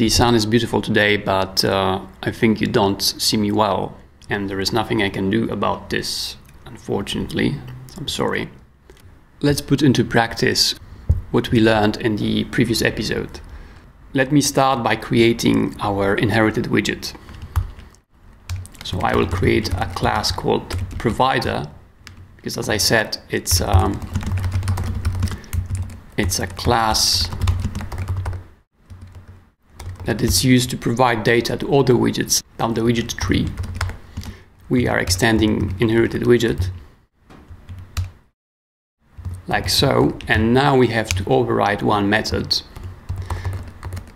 The sun is beautiful today, but uh, I think you don't see me well, and there is nothing I can do about this, unfortunately. I'm sorry. Let's put into practice what we learned in the previous episode. Let me start by creating our inherited widget. So I will create a class called provider because as I said, it's um, it's a class that is used to provide data to other widgets down the widget tree. We are extending inherited widget like so, and now we have to override one method.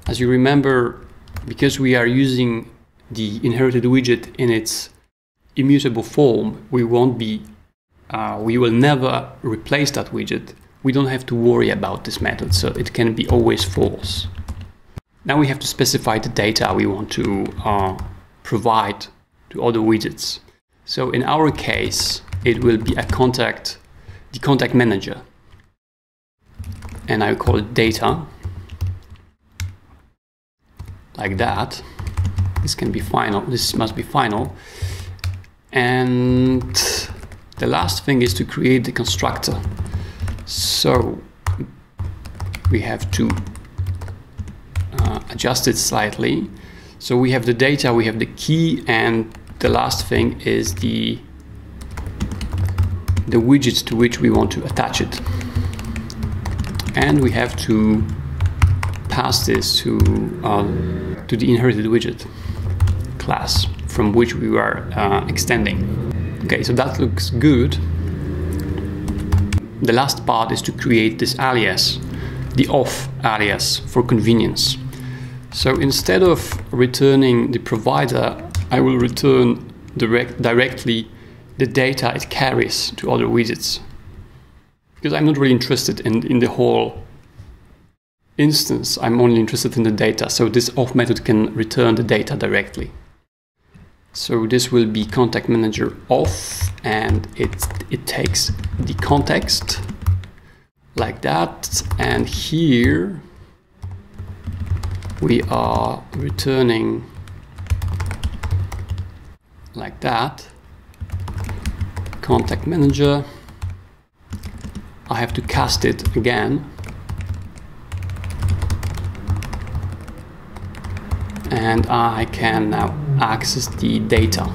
As you remember, because we are using the inherited widget in its immutable form, we won't be, uh, we will never replace that widget. We don't have to worry about this method, so it can be always false. Now we have to specify the data we want to uh, provide to other widgets. So in our case, it will be a contact, the contact manager. And I call it data. Like that. This can be final. This must be final. And the last thing is to create the constructor. So we have to adjust it slightly. So we have the data, we have the key, and the last thing is the the widgets to which we want to attach it. And we have to pass this to uh, to the inherited widget class from which we are uh, extending. Okay, so that looks good. The last part is to create this alias, the off alias for convenience. So instead of returning the provider, I will return direct, directly the data it carries to other widgets. Because I'm not really interested in, in the whole instance, I'm only interested in the data. So this off method can return the data directly. So this will be contact manager off and it, it takes the context like that. And here we are returning like that. Contact manager. I have to cast it again. And I can now access the data.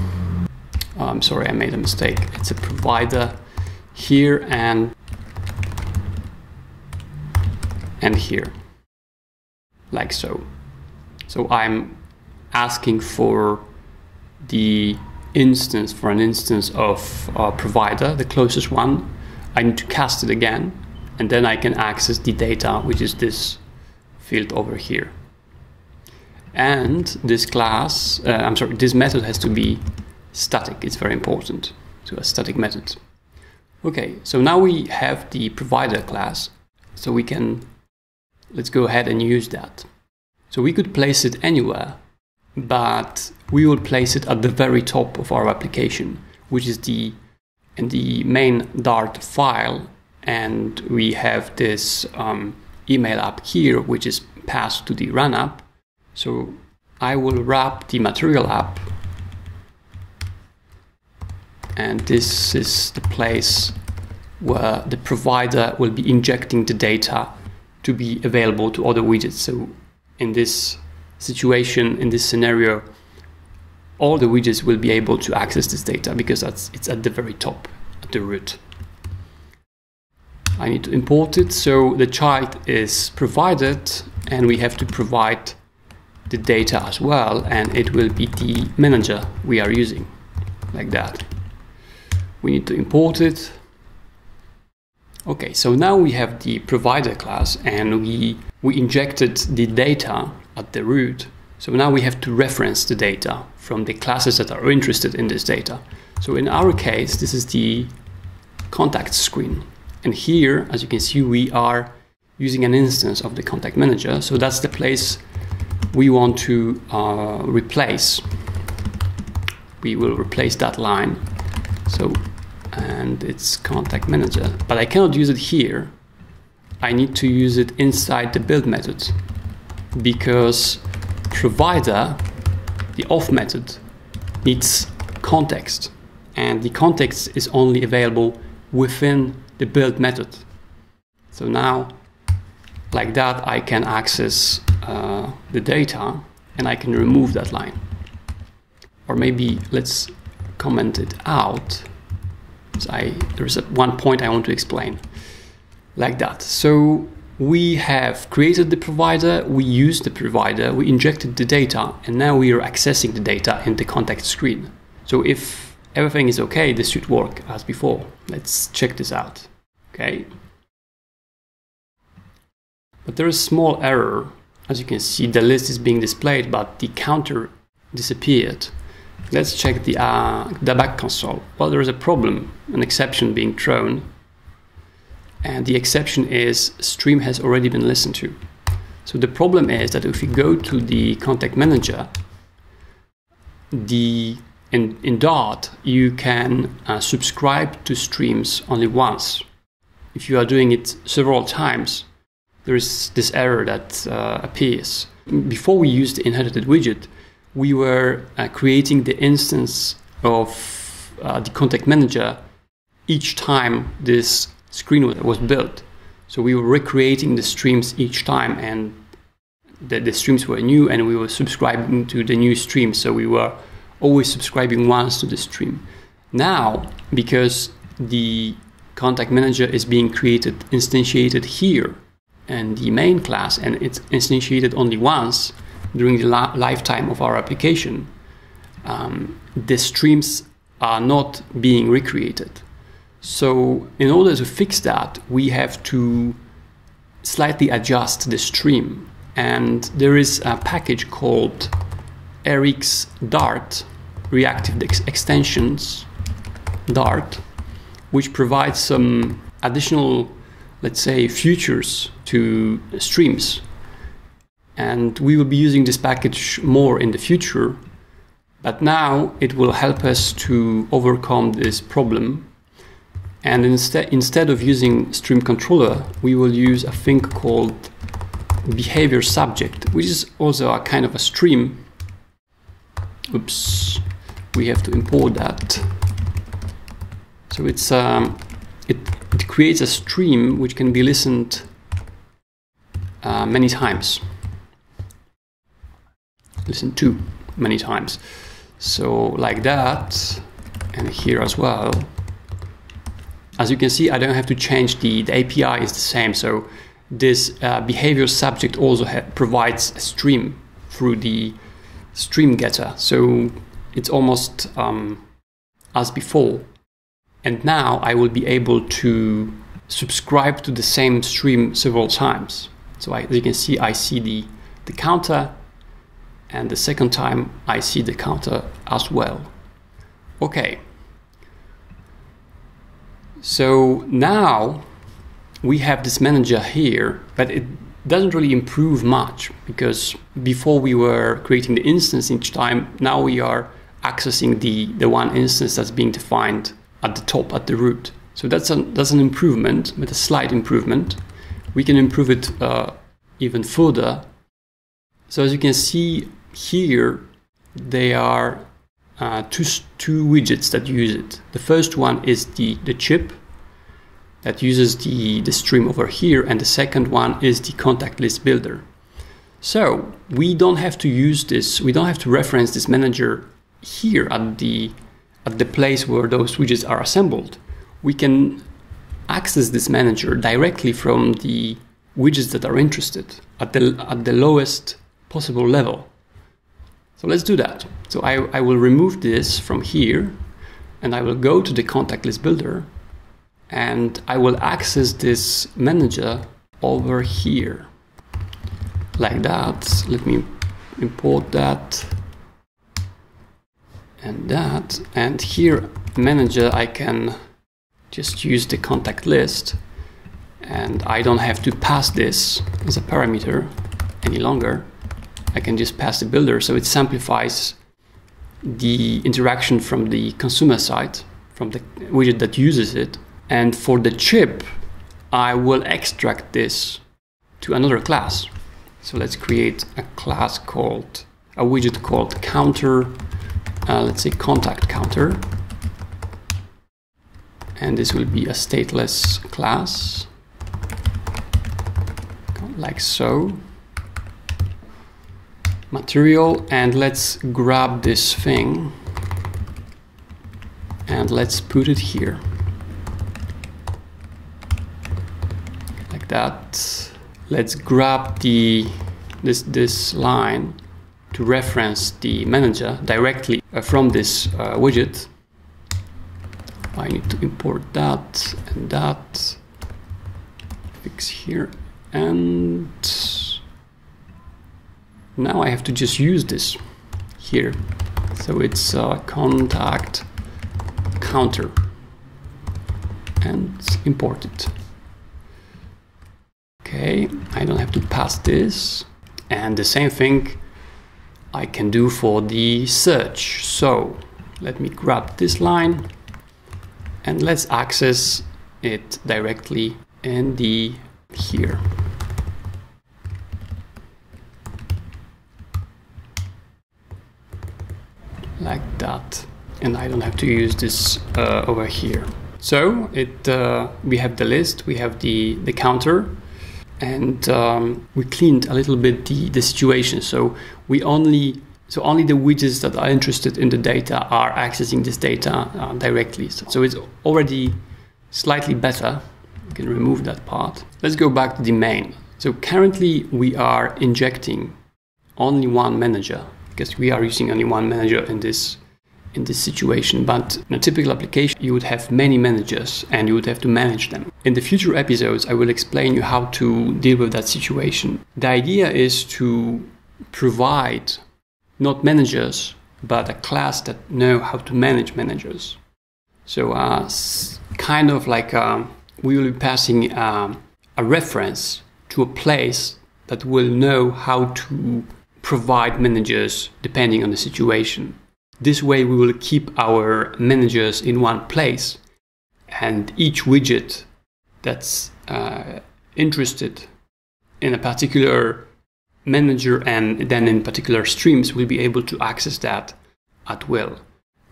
Oh, I'm sorry I made a mistake. It's a provider here and and here like so. So I'm asking for the instance for an instance of provider, the closest one. I need to cast it again, and then I can access the data, which is this field over here. And this class, uh, I'm sorry, this method has to be static. It's very important So a static method. Okay, so now we have the provider class, so we can let's go ahead and use that. So we could place it anywhere, but we will place it at the very top of our application, which is the the main Dart file, and we have this um, email app here, which is passed to the run app. So I will wrap the material app, and this is the place where the provider will be injecting the data to be available to other widgets. So in this situation, in this scenario, all the widgets will be able to access this data because that's it's at the very top, at the root. I need to import it. So the child is provided and we have to provide the data as well and it will be the manager we are using like that. We need to import it Okay, so now we have the provider class and we, we injected the data at the root. So now we have to reference the data from the classes that are interested in this data. So in our case, this is the contact screen. And here, as you can see, we are using an instance of the contact manager. So that's the place we want to uh, replace. We will replace that line. So and it's contact manager. But I cannot use it here. I need to use it inside the build method because provider, the off method, needs context. And the context is only available within the build method. So now, like that, I can access uh, the data and I can remove that line. Or maybe let's comment it out. So I, there's one point I want to explain like that. So we have created the provider, we used the provider, we injected the data, and now we are accessing the data in the contact screen. So if everything is okay, this should work as before. Let's check this out. Okay. But there is a small error. As you can see, the list is being displayed, but the counter disappeared. Let's check the, uh, the back console. Well, there is a problem, an exception being thrown and the exception is stream has already been listened to. So the problem is that if you go to the contact manager, the in, in Dart you can uh, subscribe to streams only once. If you are doing it several times, there is this error that uh, appears. Before we used the inherited widget, we were uh, creating the instance of uh, the contact manager each time this screen was built. So we were recreating the streams each time, and the, the streams were new, and we were subscribing to the new stream. So we were always subscribing once to the stream. Now, because the contact manager is being created, instantiated here, and the main class, and it's instantiated only once during the lifetime of our application, um, the streams are not being recreated. So in order to fix that, we have to slightly adjust the stream. And there is a package called Eric's Dart, Reactive ex- Extensions Dart, which provides some additional, let's say, features to streams. And we will be using this package more in the future. But now it will help us to overcome this problem and instead, instead of using stream controller, we will use a thing called behavior subject, which is also a kind of a stream. Oops, we have to import that. So it's um, it, it creates a stream which can be listened uh, many times. Listen to many times. So like that, and here as well. As you can see, I don't have to change the, the API is the same. So this uh, behavior subject also provides a stream through the stream getter. So it's almost um, as before. And now I will be able to subscribe to the same stream several times. So I, as you can see, I see the, the counter and the second time I see the counter as well. Okay, so now we have this manager here, but it doesn't really improve much because before we were creating the instance each time, now we are accessing the, the one instance that's being defined at the top, at the root. So that's, a, that's an improvement, but a slight improvement. We can improve it uh, even further. So as you can see here, they are uh, two, two widgets that use it. The first one is the, the chip that uses the, the stream over here, and the second one is the contact list builder. So we don't have to use this, we don't have to reference this manager here at the, at the place where those widgets are assembled. We can access this manager directly from the widgets that are interested at the, at the lowest possible level. So let's do that. So I, I will remove this from here and I will go to the contact list builder and I will access this manager over here like that. Let me import that and that and here manager I can just use the contact list and I don't have to pass this as a parameter any longer I can just pass the builder. So it simplifies the interaction from the consumer side, from the widget that uses it. And for the chip, I will extract this to another class. So let's create a class called, a widget called counter, uh, let's say contact counter. And this will be a stateless class, like so. Material, and let's grab this thing and let's put it here. Like that. Let's grab the this this line to reference the manager directly uh, from this uh, widget. I need to import that and that. Fix here and now I have to just use this here. So it's uh, contact counter and import it. Okay, I don't have to pass this. And the same thing I can do for the search. So let me grab this line and let's access it directly in the here. Like that and I don't have to use this uh, over here. So it uh, we have the list, we have the, the counter, and um, we cleaned a little bit the, the situation. So we only so only the widgets that are interested in the data are accessing this data uh, directly. So, so it's already slightly better. We can remove that part. Let's go back to the main. So currently we are injecting only one manager because we are using only one manager in this in this situation, but in a typical application, you would have many managers and you would have to manage them. In the future episodes, I will explain you how to deal with that situation. The idea is to provide not managers, but a class that know how to manage managers. So, uh, kind of like uh, we will be passing uh, a reference to a place that will know how to provide managers depending on the situation. This way we will keep our managers in one place and each widget that's uh, interested in a particular manager and then in particular streams will be able to access that at will.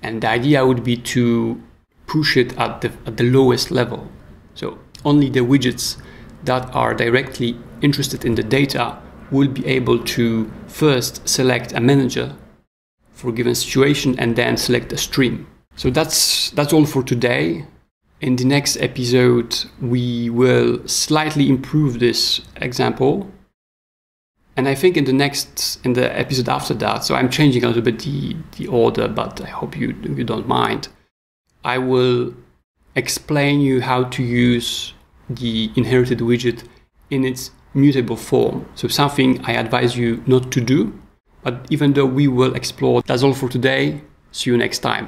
And the idea would be to push it at the, at the lowest level. So only the widgets that are directly interested in the data will be able to first select a manager for a given situation and then select a stream. So that's that's all for today. In the next episode, we will slightly improve this example. And I think in the next in the episode after that, so I'm changing a little bit the, the order, but I hope you you don't mind. I will explain you how to use the inherited widget in its mutable form. So something I advise you not to do but even though we will explore, that's all for today. See you next time.